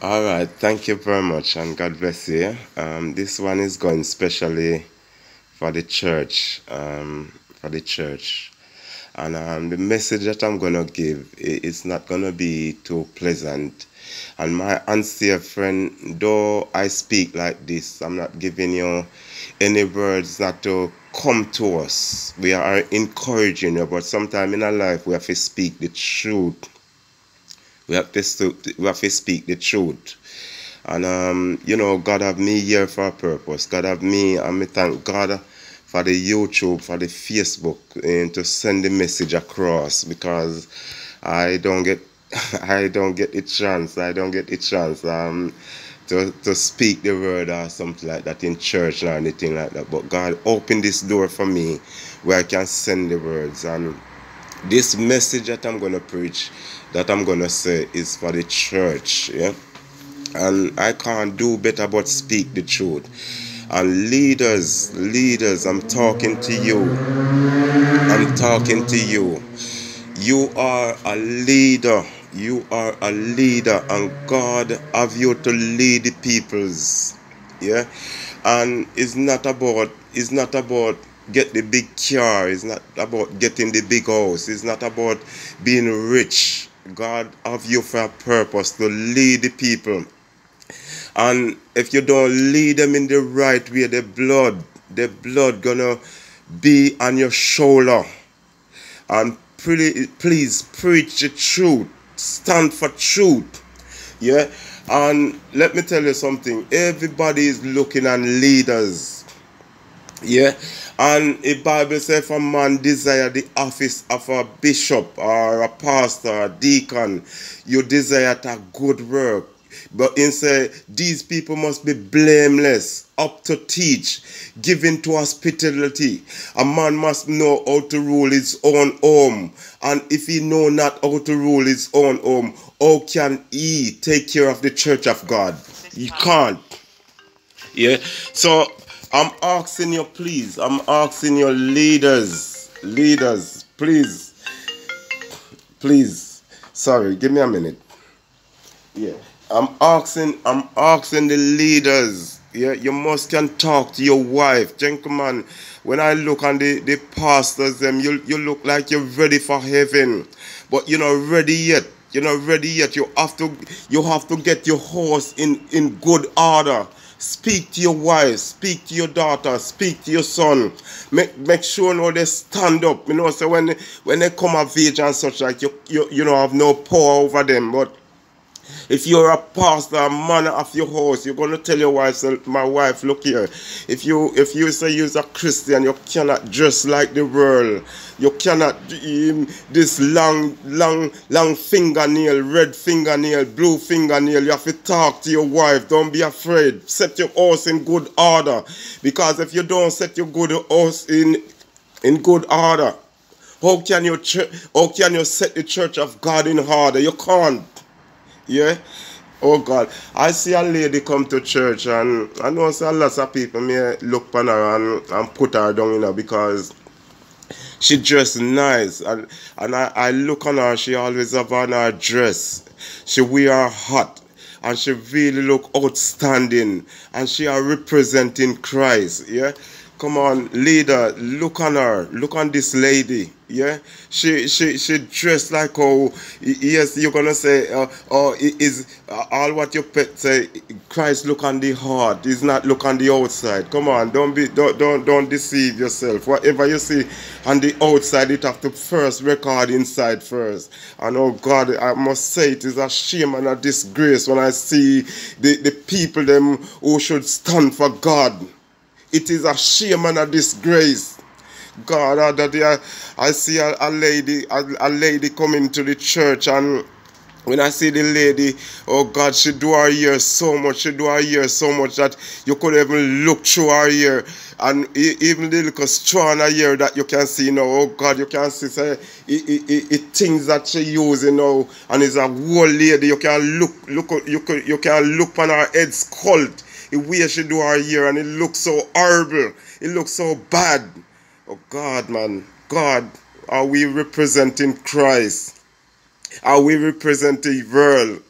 All right, thank you very much, and God bless you. Um, this one is going specially for the church, um, for the church, and um, the message that I'm gonna give is not gonna be too pleasant. And my unsafe friend, though I speak like this, I'm not giving you any words not to come to us. We are encouraging you, but sometimes in our life we have to speak the truth. We have to, we have to speak the truth. And um, you know, God have me here for a purpose. God have me, and me thank God for the YouTube, for the Facebook, and to send the message across because I don't get, I don't get the chance. I don't get the chance um, to to speak the word or something like that in church or anything like that. But God opened this door for me where I can send the words and this message that I'm gonna preach, that I'm gonna say, is for the church. Yeah and I can't do better but speak the truth. And leaders, leaders, I'm talking to you. I'm talking to you. You are a leader. You are a leader, and God have you to lead the peoples. Yeah, and it's not about it's not about get the big car. It's not about getting the big house. It's not about being rich. God have you for a purpose to lead the people. And if you don't lead them in the right way, the blood, the blood gonna be on your shoulder. And please preach the truth. Stand for truth. Yeah. And let me tell you something. Everybody is looking at leaders. Yeah. And the Bible says if a man desire the office of a bishop or a pastor or a deacon, you desire a good work. But instead, these people must be blameless, up to teach, given to hospitality. A man must know how to rule his own home. And if he know not how to rule his own home, how can he take care of the church of God? He can't. Yeah. So I'm asking you, please. I'm asking your leaders, leaders, please, please. Sorry, give me a minute. Yeah. I'm asking. I'm asking the leaders. Yeah, you must can talk to your wife, gentlemen. When I look on the the pastors, them you you look like you're ready for heaven, but you're not ready yet. You're not ready yet. You have to you have to get your horse in in good order. Speak to your wife, speak to your daughter, speak to your son. Make make sure you know they stand up. You know, so when when they come of age and such like you you, you know have no power over them, but if you're a pastor, a man of your house, you're gonna tell your wife, my wife, look here. If you if you say you're a Christian, you cannot dress like the world. You cannot um, this long, long, long fingernail, red fingernail, blue fingernail. You have to talk to your wife. Don't be afraid. Set your house in good order. Because if you don't set your good house in in good order, how can you how can you set the church of God in order? You can't. Yeah. Oh God, I see a lady come to church and I know say lots of people may look on her and, and put her down, you know, because she dressed nice and and I, I look on her, she always have on her dress. She wear hot and she really look outstanding and she are representing Christ, yeah. Come on, leader, look on her, look on this lady, yeah. She she she dressed like oh yes, you're gonna say uh, oh is uh, all what your pet say. Christ look on the heart, is not look on the outside. Come on, don't be don't don't don't deceive yourself. Whatever you see on the outside, it have to first record inside first. And oh God, I must say it is a shame and a disgrace when I see the the people them who should stand for God. It is a shame and a disgrace. God, uh, that I, I see a, a lady, a, a lady coming to the church, and when I see the lady, oh God, she do her hair so much, she do her hair so much that you could even look through her hair, and even the little straw in her hair that you can see you now, oh God, you can see say, it, it, it, it things that she using now, and it's a whole lady, you can look, look, you can, you can look on her head skull the way she do her hair and it looks so horrible. It looks so bad. Oh God, man. God, are we representing Christ? Are we representing the world?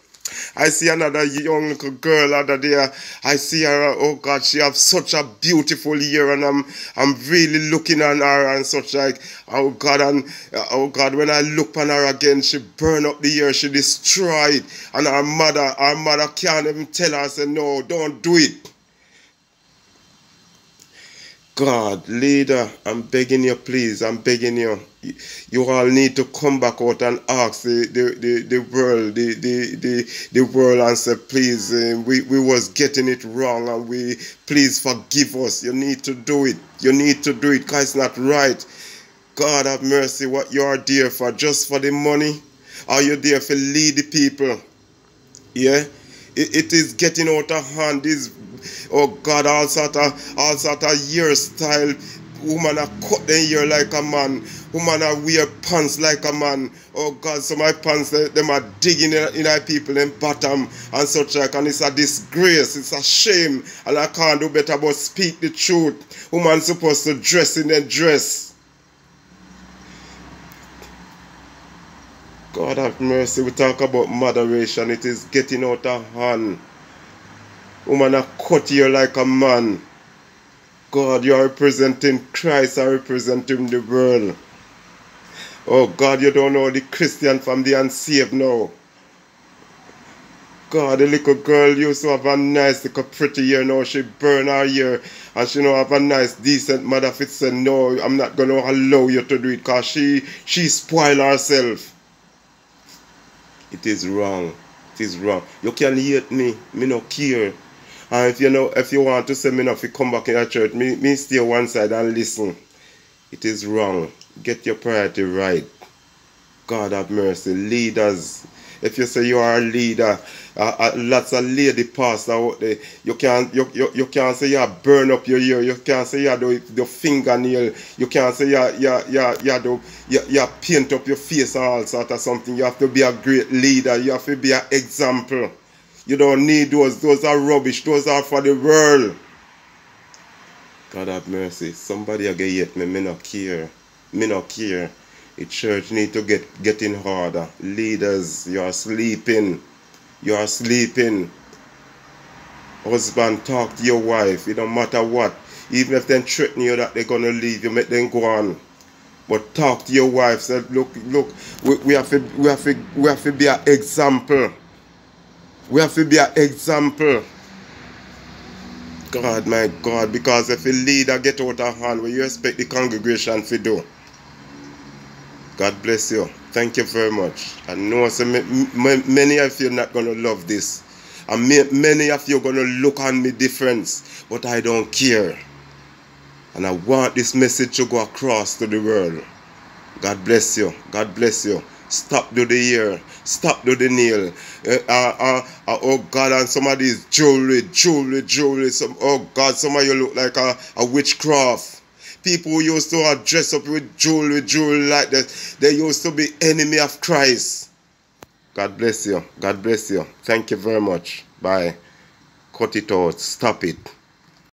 I see another young girl other there. I see her, oh God, she have such a beautiful year and I'm I'm really looking on her and such like, oh God, and oh God, when I look on her again, she burn up the year, she destroyed. And her mother, her mother can't even tell her, say, no, don't do it. God, leader, I'm begging you, please. I'm begging you. You all need to come back out and ask the, the, the, the world, the, the, the, the world and say, please, uh, we, we was getting it wrong and we, please forgive us. You need to do it. You need to do it because it's not right. God have mercy, what you are there for, just for the money? Are you there for lead the people? Yeah? It, it is getting out of hand. These Oh God, all sort of all sort of hairstyle. Woman are cut their hair like a man. Woman are wear pants like a man. Oh God, so my pants they, them are digging in, in our people in bottom and such like and it's a disgrace, it's a shame. And I can't do better but speak the truth. Woman supposed to dress in their dress. God have mercy. We talk about moderation. It is getting out of hand. Woman, I cut you like a man. God, you are representing Christ, are representing the world. Oh God, you don't know the Christian from the unsaved now. God, the little girl used to have a nice little pretty hair now. She burn her hair and she know have a nice decent mother fit say no, I'm not gonna allow you to do it because she she spoil herself. It is wrong. It is wrong. You can hate me. Me no care. And if you know, if you want to say me not you come back in a church, me, me stay one side and listen. It is wrong. Get your priority right. God have mercy. Leaders. If you say you are a leader, uh, uh, lots of lady pastor out there, you can't you, you, you can't say you burn up your ear, you can't say you do the fingernail, you can't say you you you, you do you, you paint up your face or all sort of something. You have to be a great leader, you have to be an example. You don't need those. Those are rubbish. Those are for the world. God have mercy. Somebody again yet me, me not care. Me not care. The church need to get, getting harder. Leaders, you are sleeping. You are sleeping. Husband, talk to your wife. It don't matter what. Even if they threaten you that they're going to leave, you make them go on. But talk to your wife. Say, look, look, we, we, have to, we, have to, we have to be an example. We have to be an example. God, my God, because if a leader get out of hand, what you expect the congregation to do? God bless you. Thank you very much. I know so many of you are not going to love this. And many of you are going to look on me different. But I don't care. And I want this message to go across to the world. God bless you. God bless you. Stop do the ear. Stop do the nail. Uh, uh, uh, uh, oh God, and some of these jewelry, jewelry, jewelry. Some, oh God, some of you look like a, a witchcraft. People used to dress up with jewelry, jewelry like that, they used to be enemy of Christ. God bless you. God bless you. Thank you very much. Bye. Cut it out. Stop it.